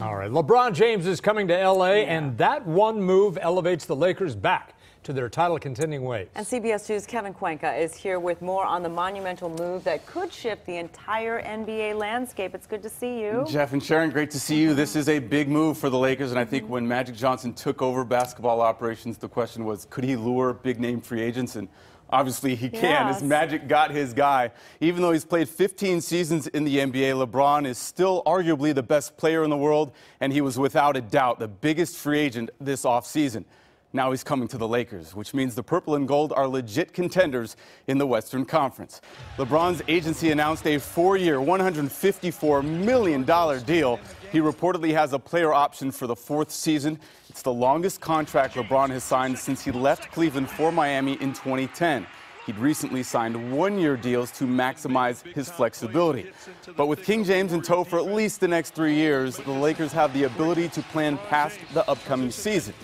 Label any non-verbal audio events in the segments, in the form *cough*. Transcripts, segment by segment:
All right, LeBron James is coming to LA, yeah. and that one move elevates the Lakers back to their title contending ways. And CBS 2's Kevin Cuenca is here with more on the monumental move that could shift the entire NBA landscape. It's good to see you. Jeff and Sharon, great to see you. This is a big move for the Lakers, and I think when Magic Johnson took over basketball operations, the question was could he lure big name free agents? And Obviously, he can. Yes. His Magic got his guy. Even though he's played 15 seasons in the NBA, LeBron is still arguably the best player in the world, and he was without a doubt the biggest free agent this offseason. Now he's coming to the Lakers, which means the purple and gold are legit contenders in the Western Conference. LeBron's agency announced a four year, $154 million deal. He reportedly has a player option for the fourth season. It's the longest contract LeBron has signed since he left Cleveland for Miami in 2010. He'd recently signed one year deals to maximize his flexibility. But with King James in tow for at least the next three years, the Lakers have the ability to plan past the upcoming season.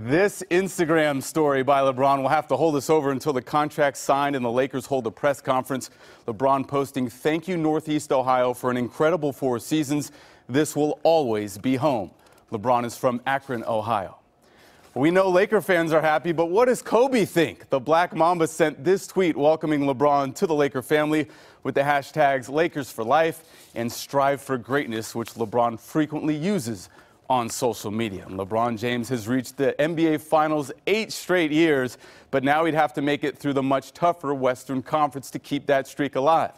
This Instagram story by LeBron will have to hold us over until the contract's signed and the Lakers hold a press conference. LeBron posting, Thank you, Northeast Ohio, for an incredible four seasons. This will always be home. LeBron is from Akron, Ohio. We know Laker fans are happy, but what does Kobe think? The Black Mamba sent this tweet welcoming LeBron to the Laker family with the hashtags Lakers for Life and Strive for Greatness, which LeBron frequently uses on social media. LeBron James has reached the NBA Finals eight straight years, but now he'd have to make it through the much tougher Western Conference to keep that streak alive.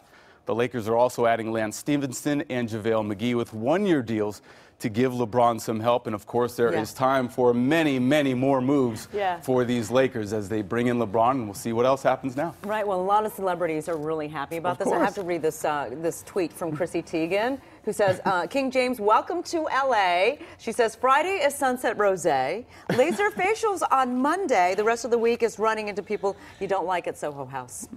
The Lakers are also adding Lance Stephenson and JaVale McGee with one year deals to give LeBron some help. And of course, there yeah. is time for many, many more moves yeah. for these Lakers as they bring in LeBron, and we'll see what else happens now. Right. Well, a lot of celebrities are really happy about of this. Course. I have to read this uh, this tweet from Chrissy Teigen, who says, uh, *laughs* "King James, welcome to LA." She says, "Friday is Sunset Rose, laser *laughs* facials on Monday. The rest of the week is running into people you don't like at Soho House."